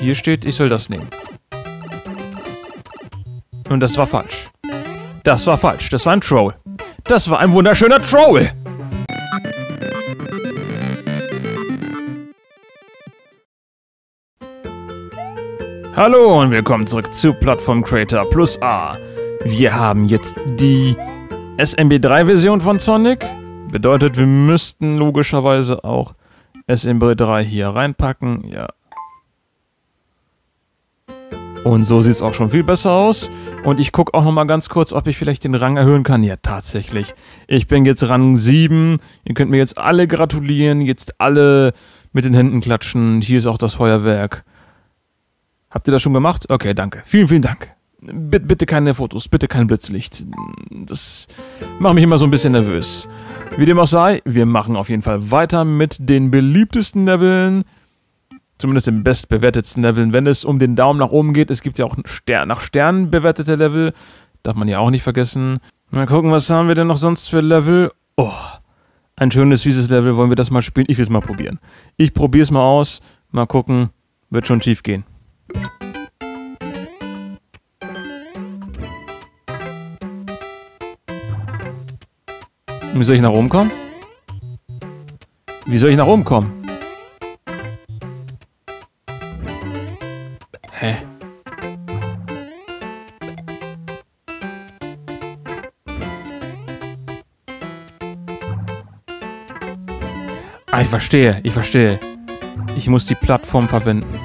Hier steht, ich soll das nehmen. Und das war falsch. Das war falsch. Das war ein Troll. Das war ein wunderschöner Troll. Hallo und willkommen zurück zu Plattform Creator Plus A. Wir haben jetzt die SMB3-Version von Sonic. Bedeutet, wir müssten logischerweise auch SMB3 hier reinpacken. Ja. Und so sieht es auch schon viel besser aus. Und ich gucke auch noch mal ganz kurz, ob ich vielleicht den Rang erhöhen kann. Ja, tatsächlich. Ich bin jetzt Rang 7. Ihr könnt mir jetzt alle gratulieren. Jetzt alle mit den Händen klatschen. Hier ist auch das Feuerwerk. Habt ihr das schon gemacht? Okay, danke. Vielen, vielen Dank. Bitte, bitte keine Fotos, bitte kein Blitzlicht. Das macht mich immer so ein bisschen nervös. Wie dem auch sei, wir machen auf jeden Fall weiter mit den beliebtesten Leveln. Zumindest den bestbewertetsten Leveln, wenn es um den Daumen nach oben geht. Es gibt ja auch Stern nach Sternen bewertete Level. Darf man ja auch nicht vergessen. Mal gucken, was haben wir denn noch sonst für Level? Oh, ein schönes, fieses Level. Wollen wir das mal spielen? Ich will es mal probieren. Ich probiere es mal aus. Mal gucken. Wird schon schief gehen. Wie soll ich nach oben kommen? Wie soll ich nach oben kommen? Hä? Ah, ich verstehe, ich verstehe. Ich muss die Plattform verwenden.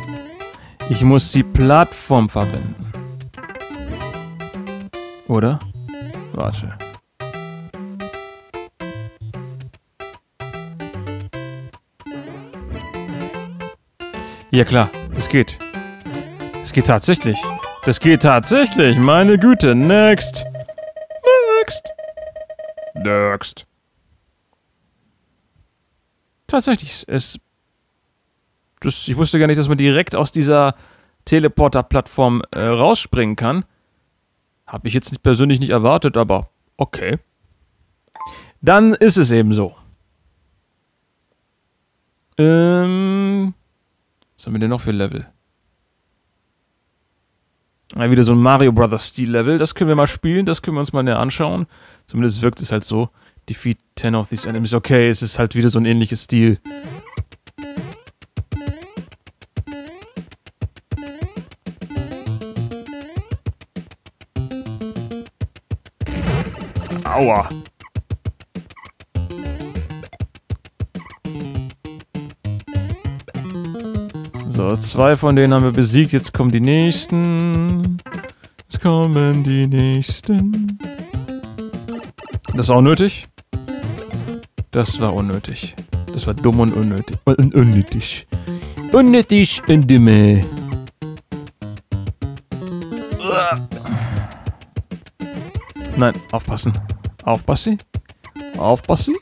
Ich muss die Plattform verwenden. Oder? Warte. Ja klar, das geht. Es geht tatsächlich. Das geht tatsächlich. Meine Güte. Next. Next. Next. Tatsächlich. Es. Das, ich wusste gar nicht, dass man direkt aus dieser Teleporter-Plattform äh, rausspringen kann. Habe ich jetzt nicht persönlich nicht erwartet, aber okay. Dann ist es eben so. Ähm. Was haben wir denn noch für Level? Wieder so ein Mario Brothers Stil-Level. Das können wir mal spielen, das können wir uns mal näher anschauen. Zumindest wirkt es halt so. Defeat 10 of these enemies. Okay, es ist halt wieder so ein ähnliches Stil. Aua. Zwei von denen haben wir besiegt. Jetzt kommen die nächsten. Es kommen die nächsten. Das war unnötig. Das war unnötig. Das war dumm und unnötig. Un unnötig. Unnötig und dumme. Nein, aufpassen. Aufpassen. Aufpassen.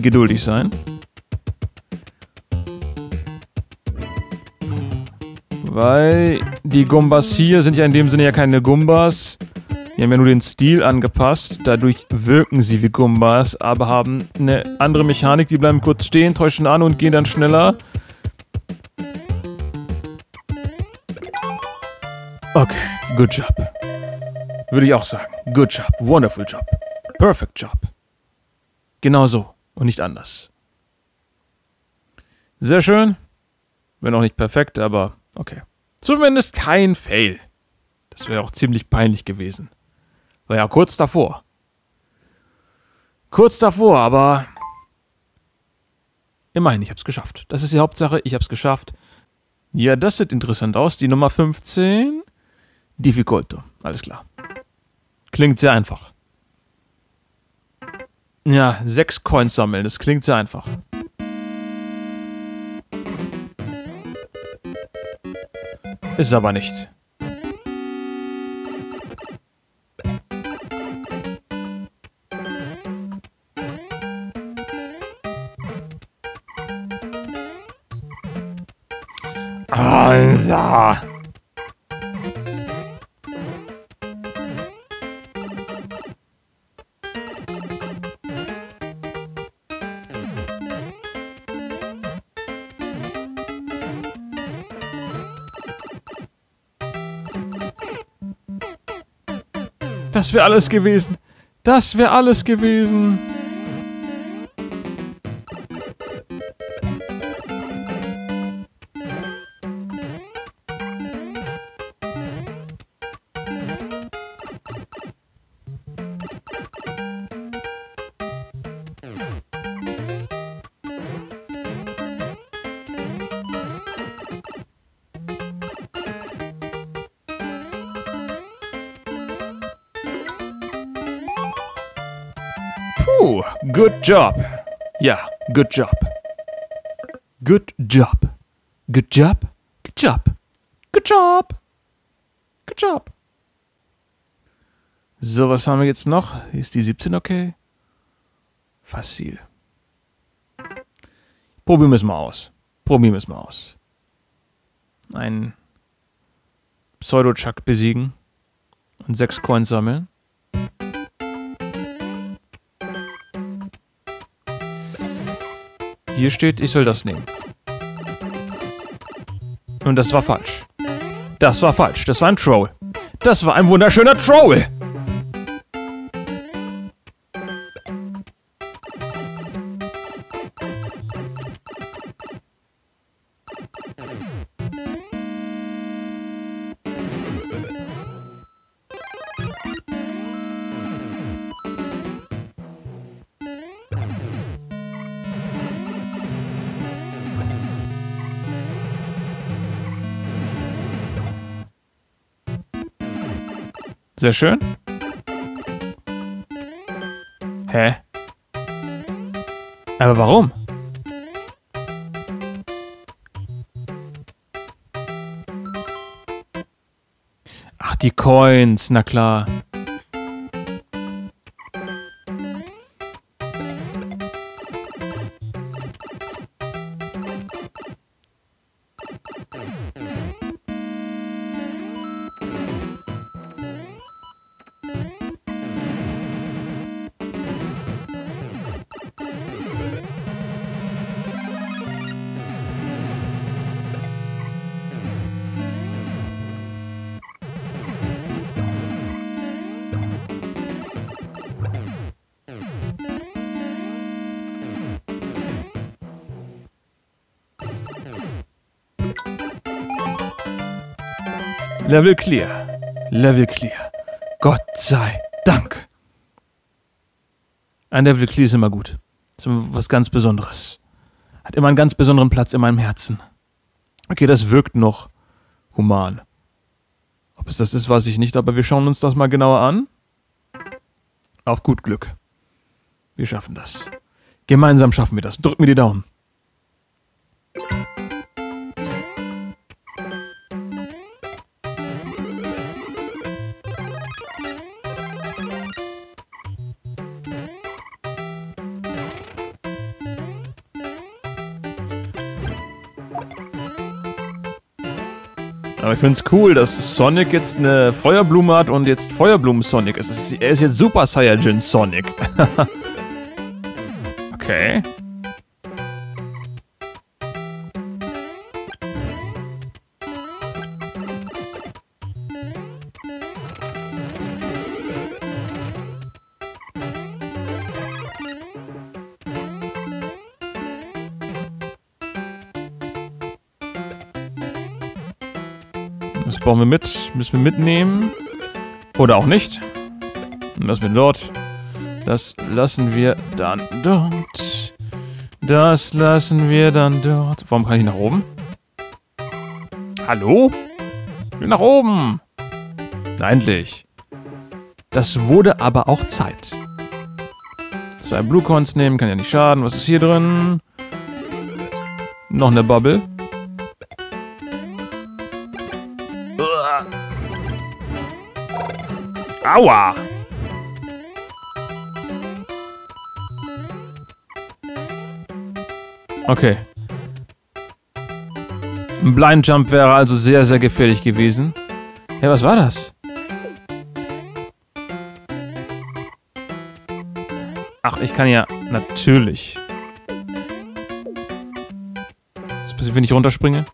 Geduldig sein. Weil die Gumbas hier sind ja in dem Sinne ja keine Gumbas. Die haben ja nur den Stil angepasst. Dadurch wirken sie wie Gumbas, aber haben eine andere Mechanik. Die bleiben kurz stehen, täuschen an und gehen dann schneller. Okay, good job. Würde ich auch sagen. Good job. Wonderful job. Perfect job. Genau so und nicht anders. Sehr schön. Wenn auch nicht perfekt, aber okay. Zumindest kein Fail. Das wäre auch ziemlich peinlich gewesen. War ja kurz davor. Kurz davor, aber immerhin, ich hab's geschafft. Das ist die Hauptsache, ich hab's geschafft. Ja, das sieht interessant aus. Die Nummer 15. Difficulto. Alles klar. Klingt sehr einfach. Ja, sechs Coins sammeln, das klingt sehr einfach. Ist aber nicht. Alter. Das wäre alles gewesen. Das wäre alles gewesen. Puh, good job. Ja, good job. Good job. Good job. Good job. Good job. Good job. So, was haben wir jetzt noch? Ist die 17 okay? Facil. Probieren wir es mal aus. Probieren wir es mal aus. Ein Pseudo-Chuck besiegen und sechs Coins sammeln. Hier steht, ich soll das nehmen. Und das war falsch. Das war falsch. Das war ein Troll. Das war ein wunderschöner Troll. Sehr schön. Hä? Aber warum? Ach, die Coins, na klar. Level clear. Level clear. Gott sei Dank. Ein Level clear ist immer gut. Ist immer was ganz Besonderes. Hat immer einen ganz besonderen Platz in meinem Herzen. Okay, das wirkt noch human. Ob es das ist, weiß ich nicht, aber wir schauen uns das mal genauer an. Auf gut Glück. Wir schaffen das. Gemeinsam schaffen wir das. Drück mir die Daumen. Aber ich finde es cool, dass Sonic jetzt eine Feuerblume hat und jetzt Feuerblumen-Sonic ist. Er ist jetzt Super Saiyajin Sonic. okay. Das brauchen wir mit. Müssen wir mitnehmen. Oder auch nicht. Lassen wir dort. Das lassen wir dann dort. Das lassen wir dann dort. Warum kann ich nach oben? Hallo? Ich will nach oben. Endlich. Das wurde aber auch Zeit. Zwei Blue Coins nehmen, kann ja nicht schaden. Was ist hier drin? Noch eine Bubble. Aua! Okay. Ein Blind Jump wäre also sehr, sehr gefährlich gewesen. Ja, was war das? Ach, ich kann ja... Natürlich. Was passiert, wenn ich runterspringe?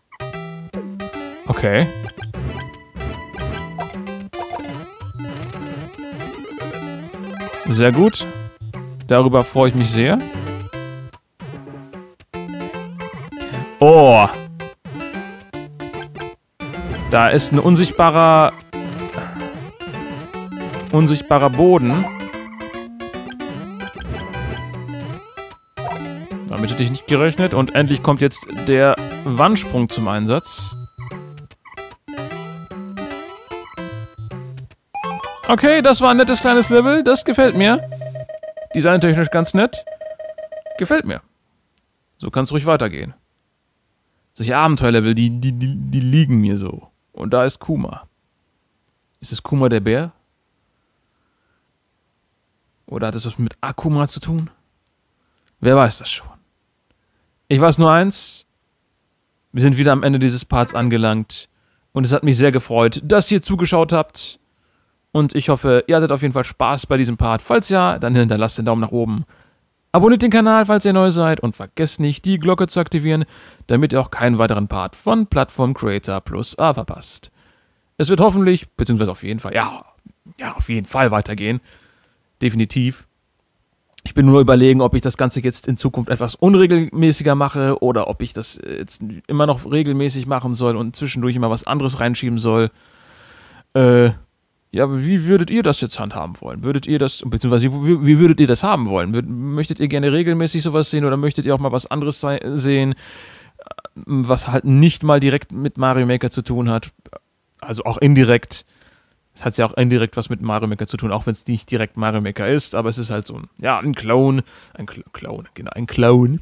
Okay. Sehr gut. Darüber freue ich mich sehr. Oh. Da ist ein unsichtbarer... Unsichtbarer Boden. Damit hätte ich nicht gerechnet. Und endlich kommt jetzt der Wandsprung zum Einsatz. Okay, das war ein nettes kleines Level. Das gefällt mir. Designtechnisch ganz nett. Gefällt mir. So kann es ruhig weitergehen. Solche Abenteuerlevel, die, die, die, die liegen mir so. Und da ist Kuma. Ist es Kuma der Bär? Oder hat es was mit Akuma zu tun? Wer weiß das schon. Ich weiß nur eins. Wir sind wieder am Ende dieses Parts angelangt. Und es hat mich sehr gefreut, dass ihr zugeschaut habt. Und ich hoffe, ihr hattet auf jeden Fall Spaß bei diesem Part. Falls ja, dann hinterlasst den Daumen nach oben. Abonniert den Kanal, falls ihr neu seid. Und vergesst nicht, die Glocke zu aktivieren, damit ihr auch keinen weiteren Part von Plattform Creator Plus A verpasst. Es wird hoffentlich, beziehungsweise auf jeden Fall, ja, ja, auf jeden Fall weitergehen. Definitiv. Ich bin nur überlegen, ob ich das Ganze jetzt in Zukunft etwas unregelmäßiger mache oder ob ich das jetzt immer noch regelmäßig machen soll und zwischendurch immer was anderes reinschieben soll. Äh, ja, wie würdet ihr das jetzt handhaben wollen? Würdet ihr das, beziehungsweise wie, wie würdet ihr das haben wollen? Würd, möchtet ihr gerne regelmäßig sowas sehen oder möchtet ihr auch mal was anderes sehen, was halt nicht mal direkt mit Mario Maker zu tun hat? Also auch indirekt es hat ja auch indirekt was mit Mario Maker zu tun, auch wenn es nicht direkt Mario Maker ist, aber es ist halt so ein, ja, ein Clone, ein Cl Clone, genau, ein Clone,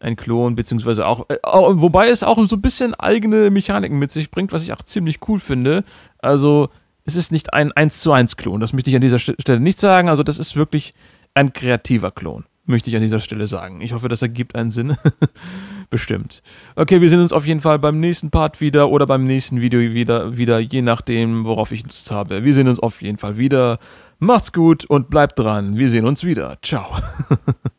ein Klon, beziehungsweise auch, äh, wobei es auch so ein bisschen eigene Mechaniken mit sich bringt, was ich auch ziemlich cool finde. Also, es ist nicht ein 1 zu 1 Klon, das möchte ich an dieser Stelle nicht sagen, also das ist wirklich ein kreativer Klon möchte ich an dieser Stelle sagen. Ich hoffe, das ergibt einen Sinn. Bestimmt. Okay, wir sehen uns auf jeden Fall beim nächsten Part wieder oder beim nächsten Video wieder, wieder, je nachdem, worauf ich Lust habe. Wir sehen uns auf jeden Fall wieder. Macht's gut und bleibt dran. Wir sehen uns wieder. Ciao.